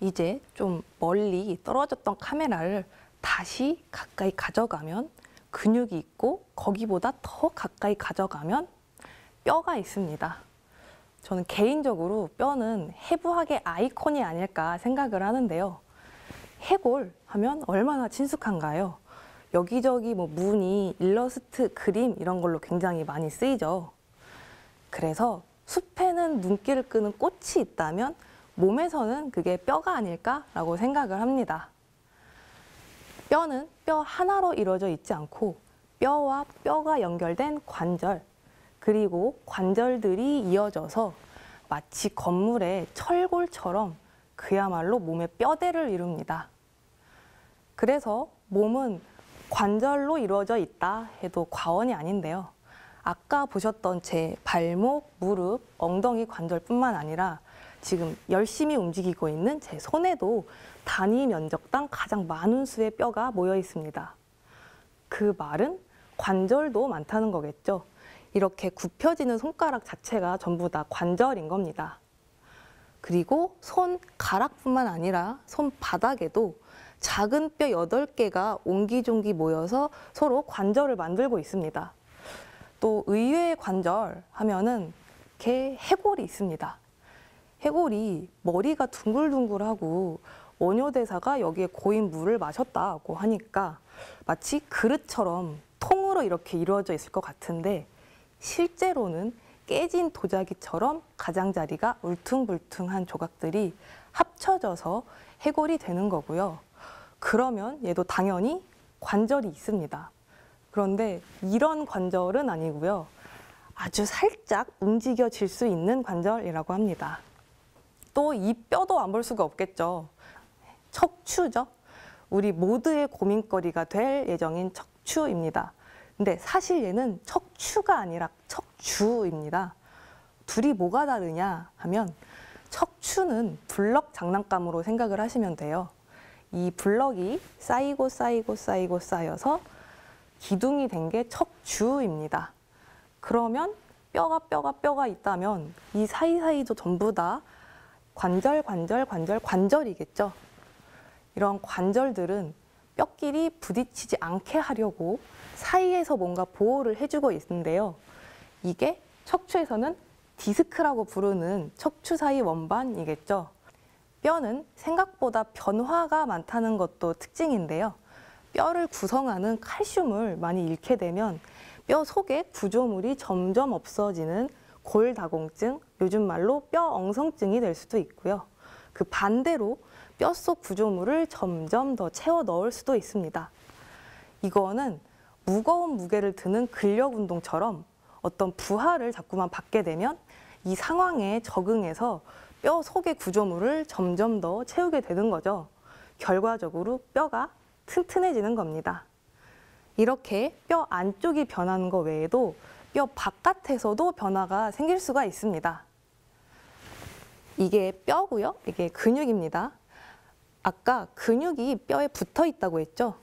이제 좀 멀리 떨어졌던 카메라를 다시 가까이 가져가면 근육이 있고 거기보다 더 가까이 가져가면 뼈가 있습니다. 저는 개인적으로 뼈는 해부학의 아이콘이 아닐까 생각을 하는데요. 해골 하면 얼마나 친숙한가요? 여기저기 뭐 무늬, 일러스트, 그림 이런 걸로 굉장히 많이 쓰이죠. 그래서 숲에는 눈길을 끄는 꽃이 있다면 몸에서는 그게 뼈가 아닐까라고 생각을 합니다. 뼈는 뼈 하나로 이루어져 있지 않고 뼈와 뼈가 연결된 관절, 그리고 관절들이 이어져서 마치 건물의 철골처럼 그야말로 몸의 뼈대를 이룹니다. 그래서 몸은 관절로 이루어져 있다 해도 과언이 아닌데요. 아까 보셨던 제 발목, 무릎, 엉덩이 관절뿐만 아니라 지금 열심히 움직이고 있는 제 손에도 단위 면적당 가장 많은 수의 뼈가 모여 있습니다. 그 말은 관절도 많다는 거겠죠. 이렇게 굽혀지는 손가락 자체가 전부 다 관절인 겁니다. 그리고 손가락뿐만 아니라 손바닥에도 작은 뼈 8개가 옹기종기 모여서 서로 관절을 만들고 있습니다. 또 의외의 관절 하면은 개 해골이 있습니다. 해골이 머리가 둥글둥글하고 원효대사가 여기에 고인 물을 마셨다고 하니까 마치 그릇처럼 통으로 이렇게 이루어져 있을 것 같은데 실제로는 깨진 도자기처럼 가장자리가 울퉁불퉁한 조각들이 합쳐져서 해골이 되는 거고요. 그러면 얘도 당연히 관절이 있습니다. 그런데 이런 관절은 아니고요. 아주 살짝 움직여질 수 있는 관절이라고 합니다. 또 이 뼈도 안 볼 수가 없겠죠. 척추죠. 우리 모두의 고민거리가 될 예정인 척추입니다. 근데 사실 얘는 척추가 아니라 척주입니다. 둘이 뭐가 다르냐 하면 척추는 블럭 장난감으로 생각을 하시면 돼요. 이 블럭이 쌓이고 쌓이고 쌓이고 쌓여서 기둥이 된 게 척주입니다. 그러면 뼈가 뼈가 뼈가 있다면 이 사이사이도 전부 다 관절, 관절, 관절, 관절이겠죠. 이런 관절들은 뼈끼리 부딪히지 않게 하려고 사이에서 뭔가 보호를 해주고 있는데요. 이게 척추에서는 디스크라고 부르는 척추 사이 원반이겠죠. 뼈는 생각보다 변화가 많다는 것도 특징인데요. 뼈를 구성하는 칼슘을 많이 잃게 되면 뼈 속의 구조물이 점점 없어지는 골다공증, 요즘 말로 뼈 엉성증이 될 수도 있고요. 그 반대로 뼈속 구조물을 점점 더 채워 넣을 수도 있습니다. 이거는 무거운 무게를 드는 근력 운동처럼 어떤 부하를 자꾸만 받게 되면 이 상황에 적응해서 뼈 속의 구조물을 점점 더 채우게 되는 거죠. 결과적으로 뼈가 튼튼해지는 겁니다. 이렇게 뼈 안쪽이 변하는 것 외에도 뼈 바깥에서도 변화가 생길 수가 있습니다. 이게 뼈고요. 이게 근육입니다. 아까 근육이 뼈에 붙어 있다고 했죠.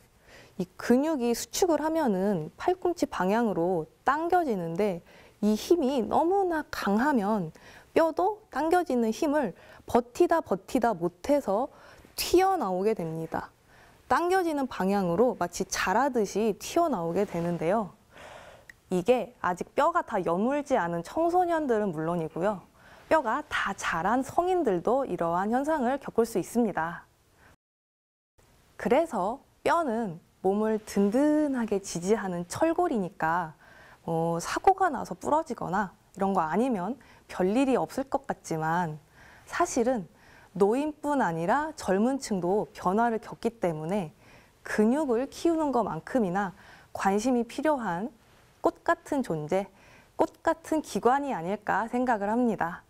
이 근육이 수축을 하면은 팔꿈치 방향으로 당겨지는데 이 힘이 너무나 강하면 뼈도 당겨지는 힘을 버티다 버티다 못해서 튀어나오게 됩니다. 당겨지는 방향으로 마치 자라듯이 튀어나오게 되는데요. 이게 아직 뼈가 다 여물지 않은 청소년들은 물론이고요. 뼈가 다 자란 성인들도 이러한 현상을 겪을 수 있습니다. 그래서 뼈는 몸을 든든하게 지지하는 철골이니까 어, 사고가 나서 부러지거나 이런 거 아니면 별일이 없을 것 같지만 사실은 노인뿐 아니라 젊은 층도 변화를 겪기 때문에 근육을 키우는 것만큼이나 관심이 필요한 꽃 같은 존재, 꽃 같은 기관이 아닐까 생각을 합니다.